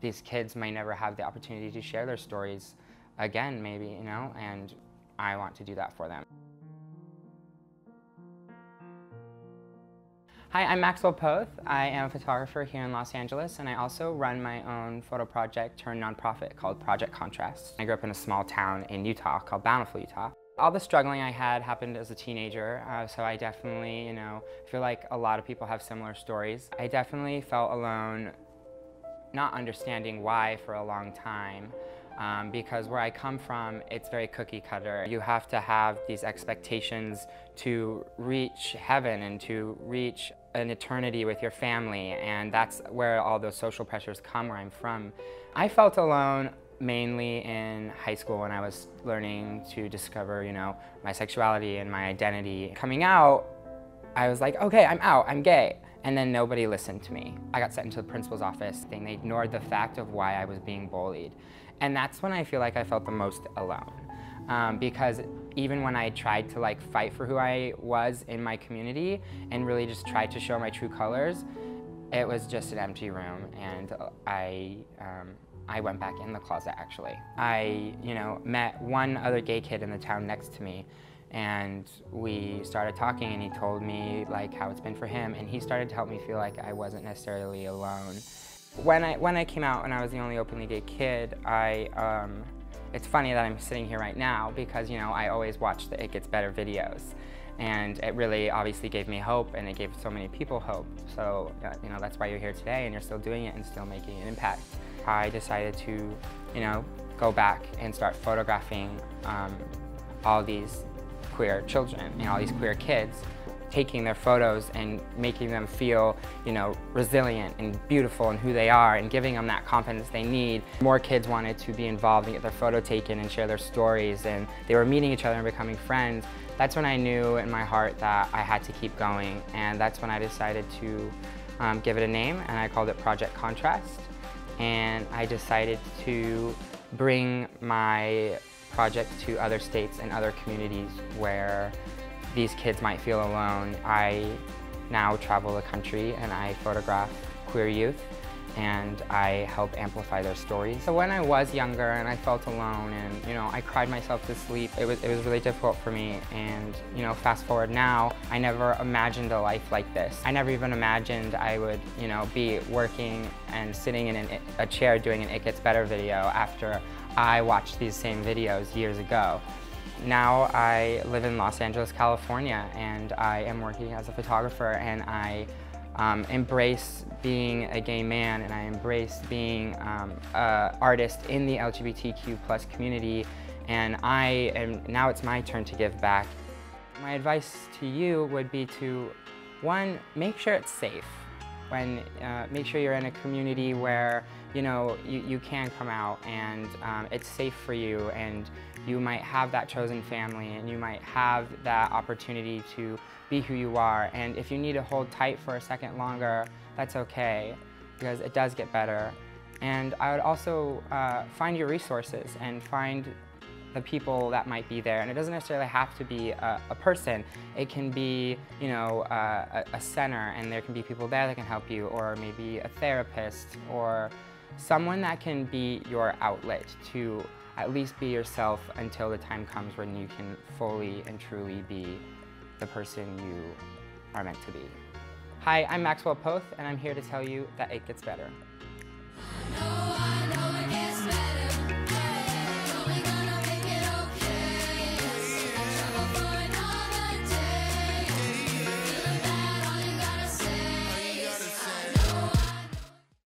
these kids may never have the opportunity to share their stories again, maybe, you know, and I want to do that for them. Hi, I'm Maxwell Poth. I am a photographer here in Los Angeles and I also run my own photo project turned nonprofit called Project Contrast. I grew up in a small town in Utah called Bountiful, Utah. All the struggling I had happened as a teenager, uh, so I definitely, you know, feel like a lot of people have similar stories. I definitely felt alone, not understanding why for a long time um, because where I come from, it's very cookie cutter. You have to have these expectations to reach heaven and to reach an eternity with your family, and that's where all those social pressures come where I'm from. I felt alone mainly in high school when I was learning to discover, you know, my sexuality and my identity. Coming out, I was like, okay, I'm out, I'm gay. And then nobody listened to me. I got sent into the principal's office. They ignored the fact of why I was being bullied. And that's when I feel like I felt the most alone. Um, because even when I tried to like fight for who I was in my community and really just tried to show my true colors, it was just an empty room and I, um, I went back in the closet actually. I, you know, met one other gay kid in the town next to me and we started talking and he told me like how it's been for him and he started to help me feel like I wasn't necessarily alone. When I, when I came out and I was the only openly gay kid, I, um, it's funny that I'm sitting here right now because, you know, I always watch the It Gets Better videos. And it really obviously gave me hope and it gave so many people hope. So, uh, you know, that's why you're here today and you're still doing it and still making an impact. I decided to, you know, go back and start photographing um, all these queer children, you know, all these queer kids taking their photos and making them feel, you know, resilient and beautiful and who they are and giving them that confidence they need. More kids wanted to be involved and get their photo taken and share their stories and they were meeting each other and becoming friends. That's when I knew in my heart that I had to keep going and that's when I decided to um, give it a name and I called it Project Contrast and I decided to bring my project to other states and other communities where these kids might feel alone. I now travel the country and I photograph queer youth and I help amplify their stories. So when I was younger and I felt alone and you know I cried myself to sleep, it was, it was really difficult for me and you know fast forward now, I never imagined a life like this. I never even imagined I would you know be working and sitting in an, a chair doing an It Gets Better video after I watched these same videos years ago. Now I live in Los Angeles, California, and I am working as a photographer, and I um, embrace being a gay man, and I embrace being um, an artist in the LGBTQ plus community, and I am, now it's my turn to give back. My advice to you would be to, one, make sure it's safe when uh, make sure you're in a community where you know you, you can come out and um, it's safe for you and you might have that chosen family and you might have that opportunity to be who you are. And if you need to hold tight for a second longer that's okay because it does get better. And I would also uh, find your resources and find the people that might be there. And it doesn't necessarily have to be a, a person. It can be, you know, uh, a, a, center and there can be people there that can help you or maybe a therapist or someone that can be your outlet to at least be yourself until the time comes when you can fully and truly be the person you are meant to be. Hi, I'm Maxwell Poth and I'm here to tell you that it gets better.